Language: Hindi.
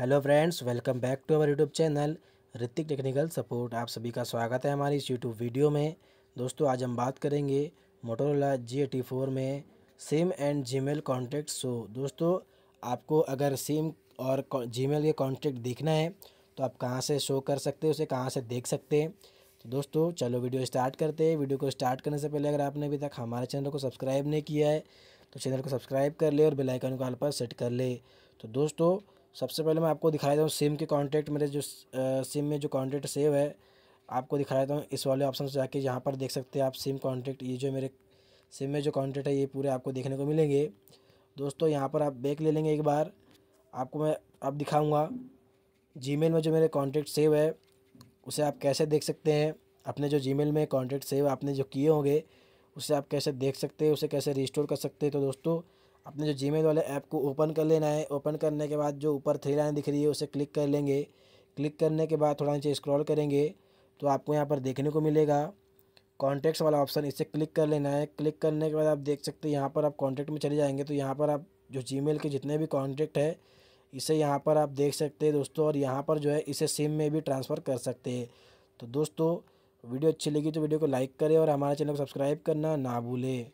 Hello friends, welcome back to our YouTube channel Hrithik technical support. आप सभी का स्वागत है हमारी इस यूट्यूब वीडियो में। दोस्तों, आज हम बात करेंगे मोटोरोला जी एटी फोर में SIM and Gmail contact show दोस्तों, आपको अगर सिम और जीमेल के कॉन्टेक्ट देखना है तो आप कहाँ से शो कर सकते हैं, उसे कहाँ से देख सकते हैं? तो दोस्तों, चलो वीडियो स्टार्ट करते हैं। वीडियो को स्टार्ट करने से पहले अगर आपने अभी तक हमारे चैनल को सब्सक्राइब नहीं किया है तो चैनल को सब्सक्राइब कर ले और बेल आइकन को ऑल पर सेट कर ले। तो दोस्तों सबसे पहले मैं आपको दिखाई हूँ सिम के कॉन्टैक्ट मेरे जो सिम में जो कॉन्टैक्ट सेव है, आपको दिखाया हूँ इस वाले ऑप्शन से जाके यहाँ पर देख सकते हैं आप सिम कॉन्टैक्ट ये जो मेरे सिम में जो कॉन्टैक्ट है, ये पूरे आपको देखने को मिलेंगे। दोस्तों, यहाँ पर आप बैक ले लेंगे एक बार। आपको मैं अब दिखाऊँगा जी में जो मेरे कॉन्टैक्ट सेव है, उसे आप कैसे देख सकते हैं? अपने जो जी में कॉन्टैक्ट सेव आपने जो किए होंगे, उसे आप कैसे देख सकते हैं? उसे कैसे रिस्टोर कर सकते हैं? तो दोस्तों अपने जो जीमेल वाले ऐप को ओपन कर लेना है। ओपन करने के बाद जो ऊपर थ्री लाइन दिख रही है, उसे क्लिक कर लेंगे। क्लिक करने के बाद थोड़ा नीचे स्क्रॉल करेंगे तो आपको यहाँ पर देखने को मिलेगा। कॉन्टैक्ट्स वाला ऑप्शन इसे क्लिक कर लेना है। क्लिक करने के बाद आप देख सकते हैं, यहाँ पर आप कॉन्टैक्ट में चले जाएँगे तो यहाँ पर आप जो जी के जितने भी कॉन्टैक्ट है, इसे यहाँ पर आप देख सकते हैं दोस्तों, और यहाँ पर जो है, इसे सिम में भी ट्रांसफ़र कर सकते हैं। तो दोस्तों, वीडियो अच्छी लगी तो वीडियो को लाइक करें और हमारे चैनल को सब्सक्राइब करना ना भूलें।